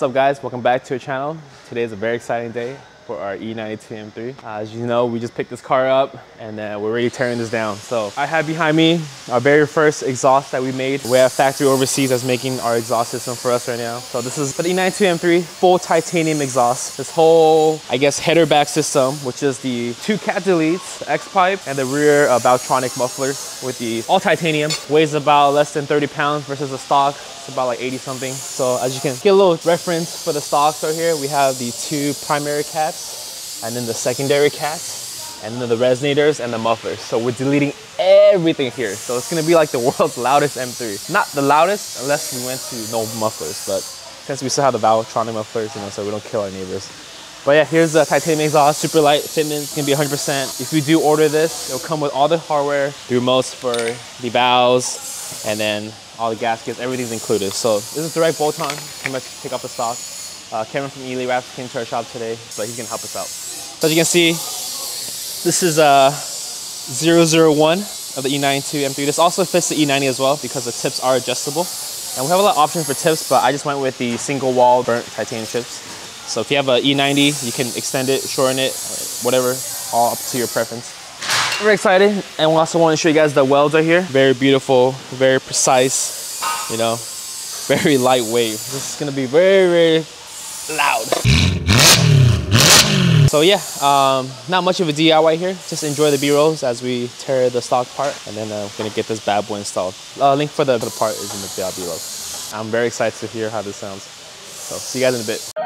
What's up guys, welcome back to our channel. Today is a very exciting day for our E92 M3. Uh, as you know, we just picked this car up and uh, we're really tearing this down. So I have behind me our very first exhaust that we made. We have factory overseas that's making our exhaust system for us right now. So this is for the E92 M3, full titanium exhaust. This whole, I guess, header back system, which is the two cat deletes, X-pipe, and the rear uh, Valvetronic mufflers with the all titanium. Weighs about less than 30 pounds versus the stock it's about like 80 something. So as you can get a little reference for the stocks right here, we have the two primary cats and then the secondary cats and then the resonators and the mufflers. So we're deleting everything here. So it's gonna be like the world's loudest M3. Not the loudest unless we went to no mufflers, but since we still have the Valvetronic mufflers, you know, so we don't kill our neighbors. But yeah, here's the titanium exhaust, super light, fitment, it's gonna be 100%. If you do order this, it'll come with all the hardware, the remotes for the valves, and then all the gaskets, everything's included. So this is direct bolt-on, come back pick up the stock. Uh, from Ely Wraps came to our shop today, so he's gonna help us out. So as you can see, this is a 001 of the E92 M3. This also fits the E90 as well because the tips are adjustable. And we have a lot of options for tips, but I just went with the single wall burnt titanium chips. So if you have a E90, you can extend it, shorten it, whatever, all up to your preference. We're excited, and we also want to show you guys the welds right here. Very beautiful, very precise, you know, very lightweight. This is gonna be very, very loud. So yeah, um, not much of a DIY here. Just enjoy the B-rolls as we tear the stock part, and then uh, we're gonna get this bad boy installed. Uh, link for the, the part is in the below. I'm very excited to hear how this sounds. So see you guys in a bit.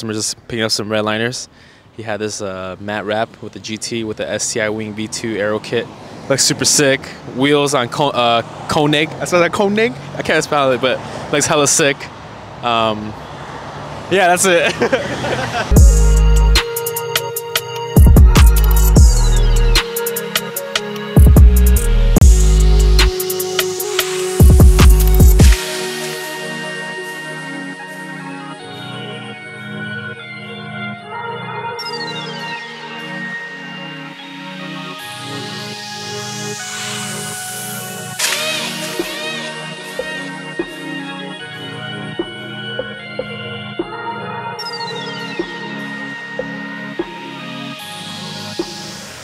Customer just picking up some red liners. He had this uh, matte wrap with the GT with the STI Wing V2 aero kit. Looks super sick. Wheels on Ko uh, Koenig. I spell that Koenig? I can't spell it, but looks hella sick. Um, yeah, that's it.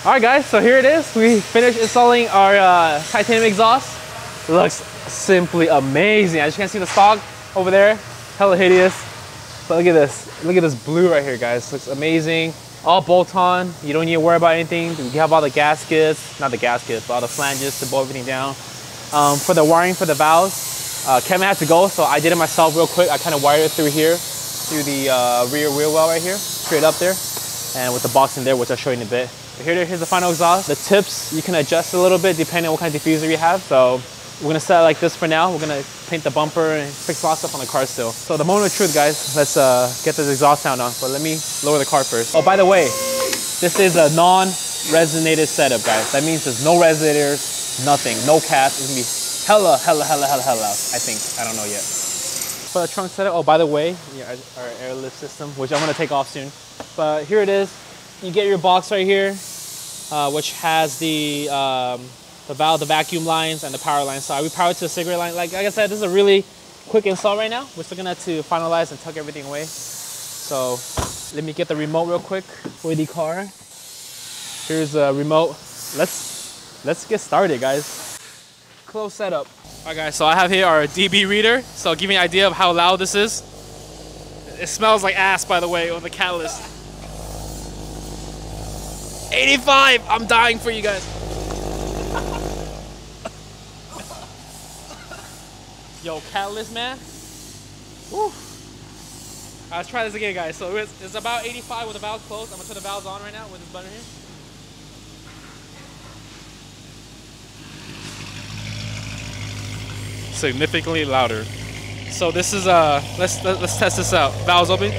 All right guys, so here it is. We finished installing our uh, titanium exhaust. Looks simply amazing. As you can see the stock over there, hella hideous. But look at this, look at this blue right here guys. Looks amazing. All bolt on, you don't need to worry about anything. You have all the gaskets, not the gaskets, but all the flanges to bolt everything down. Um, for the wiring for the valves, uh, Kevin had to go, so I did it myself real quick. I kind of wired it through here, through the uh, rear wheel well right here, straight up there. And with the box in there, which I'll show you in a bit. Here, here's the final exhaust. The tips, you can adjust a little bit depending on what kind of diffuser you have. So we're gonna set it like this for now. We're gonna paint the bumper and fix lots stuff on the car still. So the moment of truth, guys, let's uh, get this exhaust sound on. But let me lower the car first. Oh, by the way, this is a non-resonated setup, guys. That means there's no resonators, nothing, no caps. It's gonna be hella, hella, hella, hella, hella loud, I think. I don't know yet. For the trunk setup, oh, by the way, yeah, our airlift system, which I'm gonna take off soon. But here it is you get your box right here, uh, which has the um, the valve, the vacuum lines, and the power line. So we power to the cigarette line. Like, like I said, this is a really quick install right now. We're still gonna have to finalize and tuck everything away. So let me get the remote real quick for the car. Here's the remote. Let's let's get started, guys. Close setup. All right, guys. So I have here our DB reader. So give me an idea of how loud this is. It smells like ass, by the way, on the catalyst. 85! I'm dying for you guys. Yo, catalyst, man. Woo. Right, let's try this again, guys. So it's, it's about 85 with the valves closed. I'm gonna turn the valves on right now with this button here. Significantly louder. so this is uh let's let's test this out. Valves open.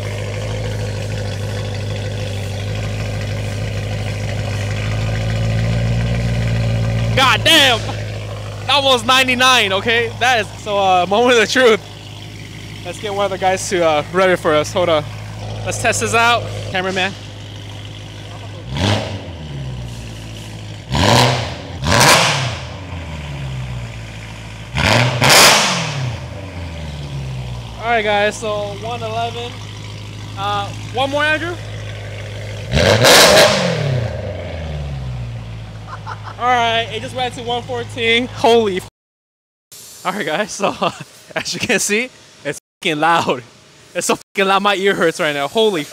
God damn! That was 99, okay? That is so uh moment of the truth. Let's get one of the guys to uh it for us. Hold on. Let's test this out. Cameraman. All right, guys. So 111. Uh, one more, Andrew. All right, it just went to 114. Holy. All right, guys. So as you can see, it's fucking loud. It's so fucking loud. My ear hurts right now. Holy.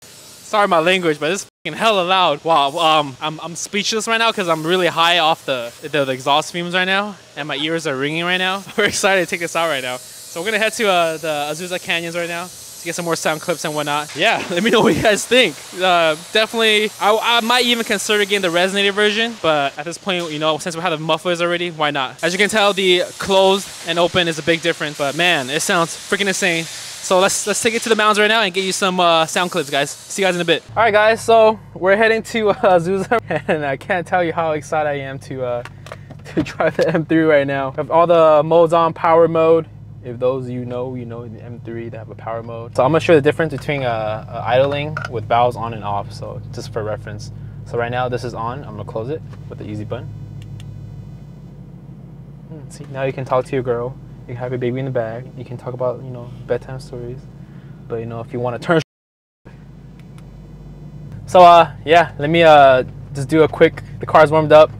Sorry my language, but it's fucking hella loud. Wow. Um, I'm, I'm speechless right now because I'm really high off the, the the exhaust fumes right now, and my ears are ringing right now. We're excited to take this out right now. So we're gonna head to uh, the Azusa Canyons right now to get some more sound clips and whatnot. Yeah, let me know what you guys think. Uh, definitely, I, I might even consider getting the resonator version, but at this point, you know, since we have the mufflers already, why not? As you can tell, the closed and open is a big difference, but man, it sounds freaking insane. So let's let's take it to the mountains right now and get you some uh, sound clips, guys. See you guys in a bit. All right, guys. So we're heading to uh, Azusa, and I can't tell you how excited I am to uh, to drive the M3 right now. Have all the modes on, power mode. If those you know, you know the M3, they have a power mode. So I'm gonna show the difference between uh, uh, idling with valves on and off. So just for reference. So right now this is on. I'm gonna close it with the easy button. Hmm, See, now you can talk to your girl. You have your baby in the bag. You can talk about, you know, bedtime stories. But you know, if you want to turn. So uh, yeah, let me uh just do a quick. The car's warmed up.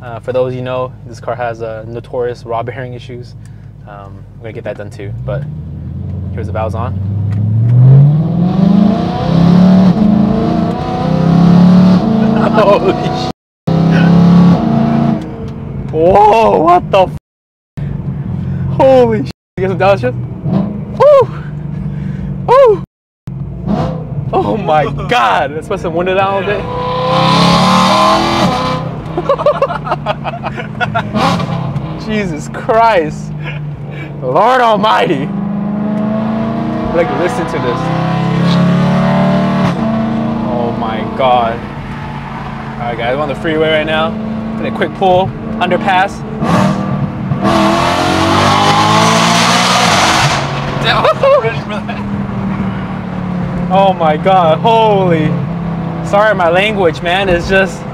Uh, for those you know, this car has uh, notorious rod bearing issues. Um, I'm gonna get that done too. But here's the valves on. Holy sh- Whoa, what the f- Holy You get some downshift? Woo! Woo! Oh my god! Let's put some window down a bit. Jesus Christ. Lord Almighty. Like, listen to this. Oh my god. Alright, guys, we're on the freeway right now. Get a quick pull, underpass. Oh my god, holy. Sorry, my language, man. It's just.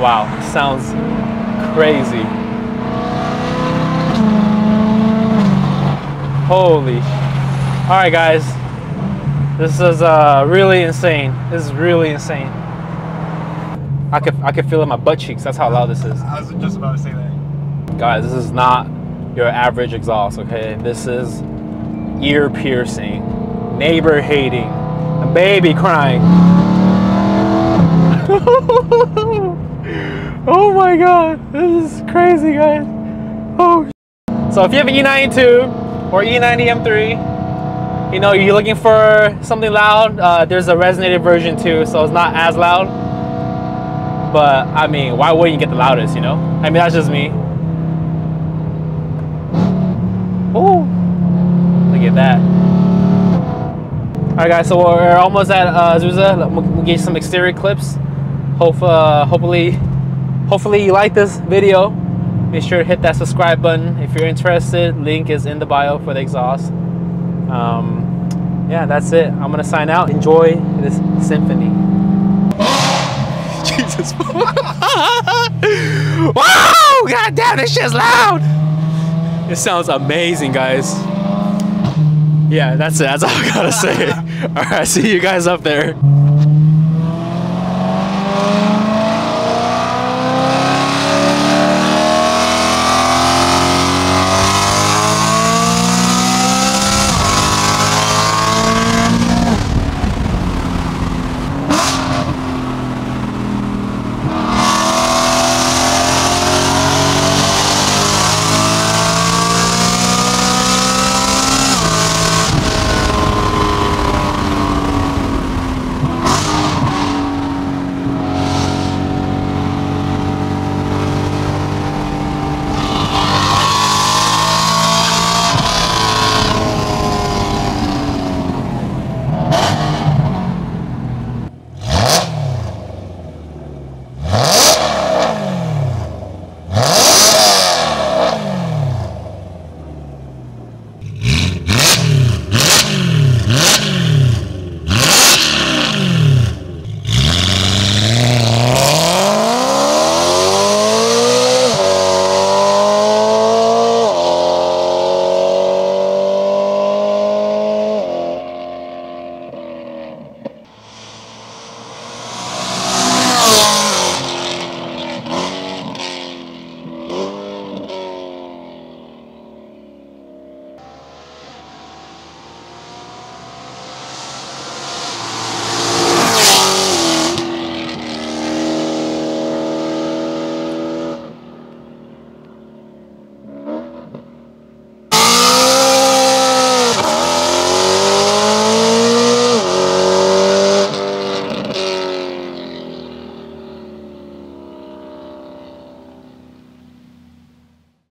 Wow, sounds crazy. Holy. Alright, guys. This is uh, really insane. This is really insane. I could, I could feel it in my butt cheeks. That's how loud this is. I was just about to say that. Guys, this is not your average exhaust, okay? This is ear piercing, neighbor hating, a baby crying. oh my god, this is crazy, guys. Oh. So if you have an E92 or E90 M3, you know you're looking for something loud. Uh, there's a resonated version too, so it's not as loud. But I mean, why wouldn't you get the loudest? You know? I mean, that's just me. Oh, look at that. All right, guys. So we're almost at uh, Azusa. We'll, we'll get some exterior clips. Hope, uh, hopefully, hopefully you like this video. Make sure to hit that subscribe button if you're interested. Link is in the bio for the exhaust. Um, yeah, that's it. I'm gonna sign out. Enjoy this symphony. Jesus. wow! God damn, this shit's loud. It sounds amazing, guys. Yeah, that's it. That's all I gotta say. All right, see you guys up there.